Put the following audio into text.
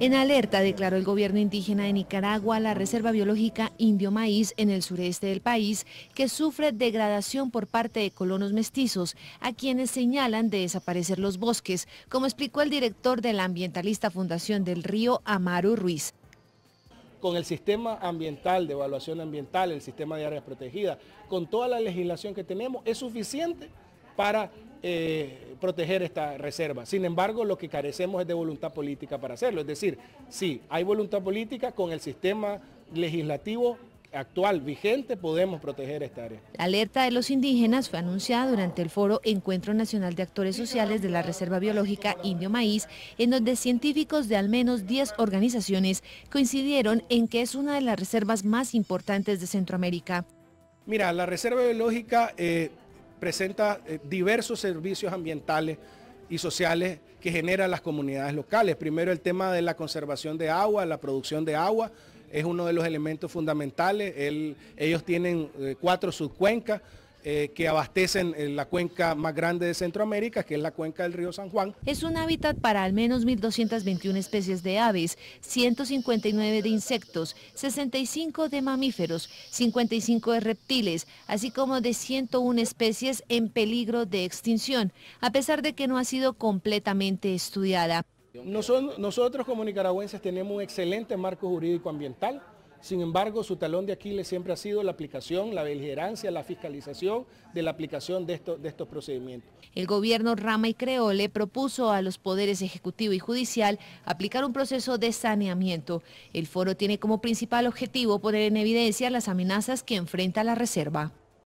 En alerta declaró el gobierno indígena de Nicaragua la Reserva Biológica Indio Maíz en el sureste del país, que sufre degradación por parte de colonos mestizos, a quienes señalan de desaparecer los bosques, como explicó el director de la ambientalista Fundación del Río, Amaru Ruiz. Con el sistema ambiental, de evaluación ambiental, el sistema de áreas protegidas, con toda la legislación que tenemos, es suficiente para eh, proteger esta reserva. Sin embargo, lo que carecemos es de voluntad política para hacerlo. Es decir, sí, hay voluntad política con el sistema legislativo actual vigente podemos proteger esta área. La alerta de los indígenas fue anunciada durante el foro Encuentro Nacional de Actores Sociales de la Reserva Biológica Indio Maíz, en donde científicos de al menos 10 organizaciones coincidieron en que es una de las reservas más importantes de Centroamérica. Mira, la Reserva Biológica eh, presenta eh, diversos servicios ambientales y sociales que generan las comunidades locales. Primero el tema de la conservación de agua, la producción de agua, es uno de los elementos fundamentales. ellos tienen eh, cuatro subcuencas eh, que abastecen eh, la cuenca más grande de Centroamérica, que es la cuenca del río San Juan. Es un hábitat para al menos 1.221 especies de aves, 159 de insectos, 65 de mamíferos, 55 de reptiles, así como de 101 especies en peligro de extinción, a pesar de que no ha sido completamente estudiada. Nosotros como nicaragüenses tenemos un excelente marco jurídico ambiental, sin embargo, su talón de Aquiles siempre ha sido la aplicación, la beligerancia, la fiscalización de la aplicación de, de estos procedimientos. El gobierno Rama y Creole propuso a los poderes ejecutivo y judicial aplicar un proceso de saneamiento. El foro tiene como principal objetivo poner en evidencia las amenazas que enfrenta la reserva.